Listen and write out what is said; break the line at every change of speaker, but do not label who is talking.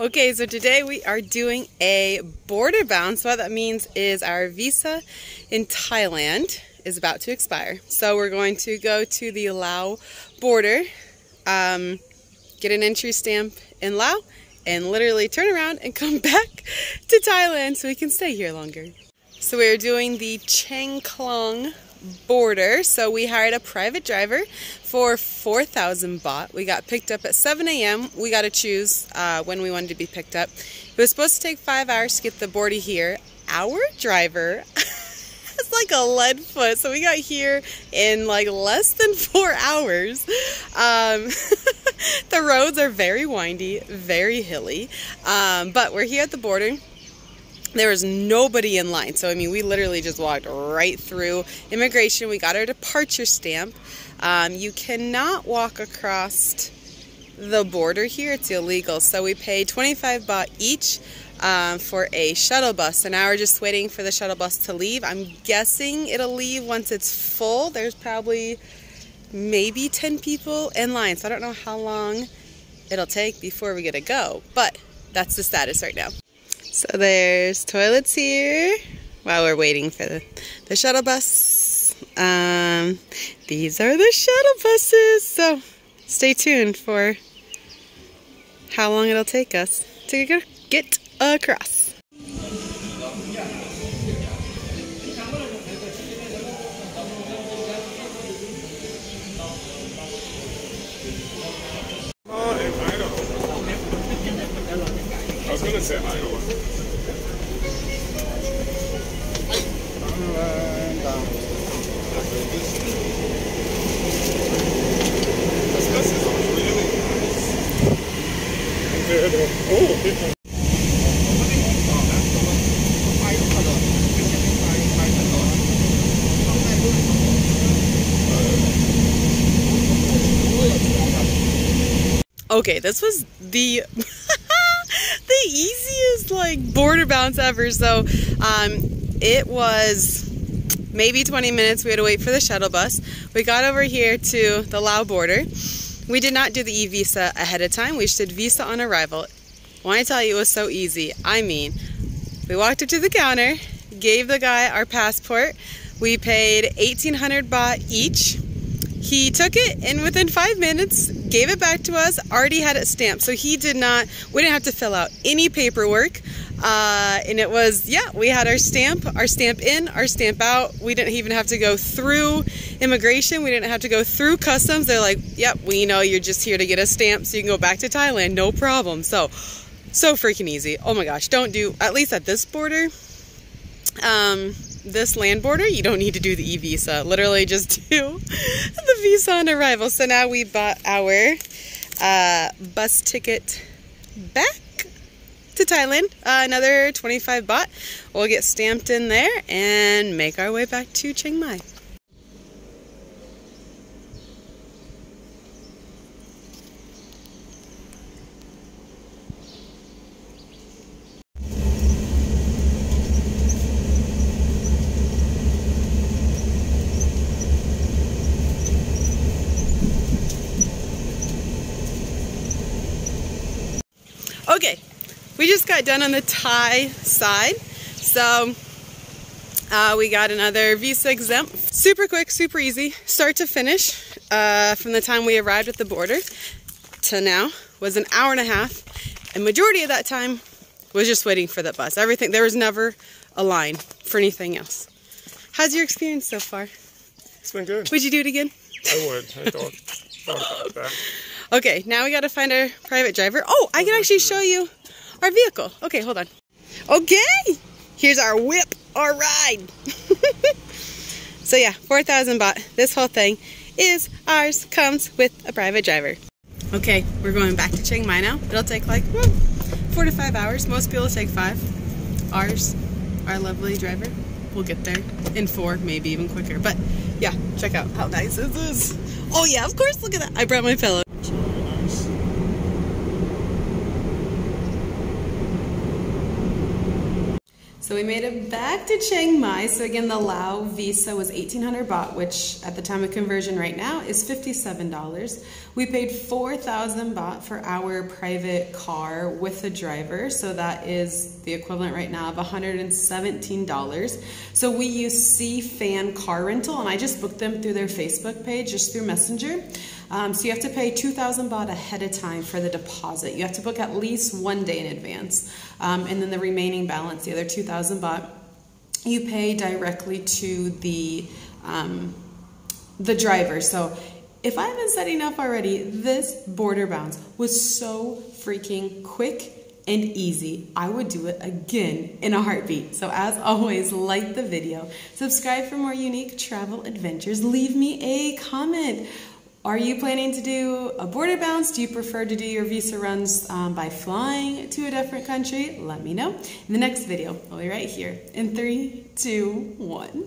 Okay, so today we are doing a border bounce. What that means is our visa in Thailand is about to expire. So we're going to go to the Lao border, um, get an entry stamp in Lao, and literally turn around and come back to Thailand so we can stay here longer. So we're doing the Chiang Khong border. So we hired a private driver for 4,000 baht. We got picked up at 7 a.m. We got to choose uh, when we wanted to be picked up. It was supposed to take five hours to get the border here. Our driver is like a lead foot. So we got here in like less than four hours. Um, the roads are very windy, very hilly. Um, but we're here at the border there was nobody in line. So, I mean, we literally just walked right through immigration. We got our departure stamp. Um, you cannot walk across the border here, it's illegal. So, we paid 25 baht each um, for a shuttle bus. So, now we're just waiting for the shuttle bus to leave. I'm guessing it'll leave once it's full. There's probably maybe 10 people in line. So, I don't know how long it'll take before we get to go. But that's the status right now. So there's toilets here while we're waiting for the, the shuttle bus. Um, these are the shuttle buses. So stay tuned for how long it'll take us to get across.
gonna say. Oh,
Okay, this was the the easiest like border bounce ever. So um, it was maybe 20 minutes. We had to wait for the shuttle bus. We got over here to the Lao border. We did not do the e-visa ahead of time. We just did visa on arrival. When I tell you it was so easy, I mean, we walked up to the counter, gave the guy our passport. We paid 1800 baht each he took it and within five minutes gave it back to us, already had it stamped. So he did not, we didn't have to fill out any paperwork. Uh, and it was, yeah, we had our stamp, our stamp in, our stamp out. We didn't even have to go through immigration. We didn't have to go through customs. They're like, yep, we know you're just here to get a stamp so you can go back to Thailand, no problem. So, so freaking easy. Oh my gosh, don't do, at least at this border, um, this land border, you don't need to do the e-visa. Literally just do the visa on arrival. So now we bought our uh, bus ticket back to Thailand. Uh, another 25 baht. We'll get stamped in there and make our way back to Chiang Mai. Okay, we just got done on the Thai side. So uh, we got another visa exempt. Super quick, super easy, start to finish. Uh, from the time we arrived at the border to now was an hour and a half. And majority of that time was just waiting for the bus. Everything, there was never a line for anything else. How's your experience so far?
It's been good.
Would you do it again?
I would. I thought, thought about that.
Okay, now we gotta find our private driver. Oh, I can actually show you our vehicle. Okay, hold on. Okay, here's our whip, our ride. so yeah, 4,000 baht. This whole thing is ours, comes with a private driver. Okay, we're going back to Chiang Mai now. It'll take like hmm, four to five hours. Most people take five. Ours, our lovely driver, will get there in four, maybe even quicker. But yeah, check out how nice this is. Oh yeah, of course, look at that. I brought my pillow. So we made it back to Chiang Mai. So again, the Lao visa was 1800 baht, which at the time of conversion right now is $57. We paid 4,000 baht for our private car with a driver. So that is the equivalent right now of $117. So we use Sea Fan Car Rental and I just booked them through their Facebook page, just through Messenger. Um, so you have to pay 2,000 baht ahead of time for the deposit. You have to book at least one day in advance. Um, and then the remaining balance, the other 2,000 baht, you pay directly to the, um, the driver. So if I haven't said enough already, this border bounce was so freaking quick and easy. I would do it again in a heartbeat. So as always, like the video, subscribe for more unique travel adventures, leave me a comment. Are you planning to do a border bounce? Do you prefer to do your visa runs um, by flying to a different country? Let me know. In the next video, I'll be right here in three, two, one.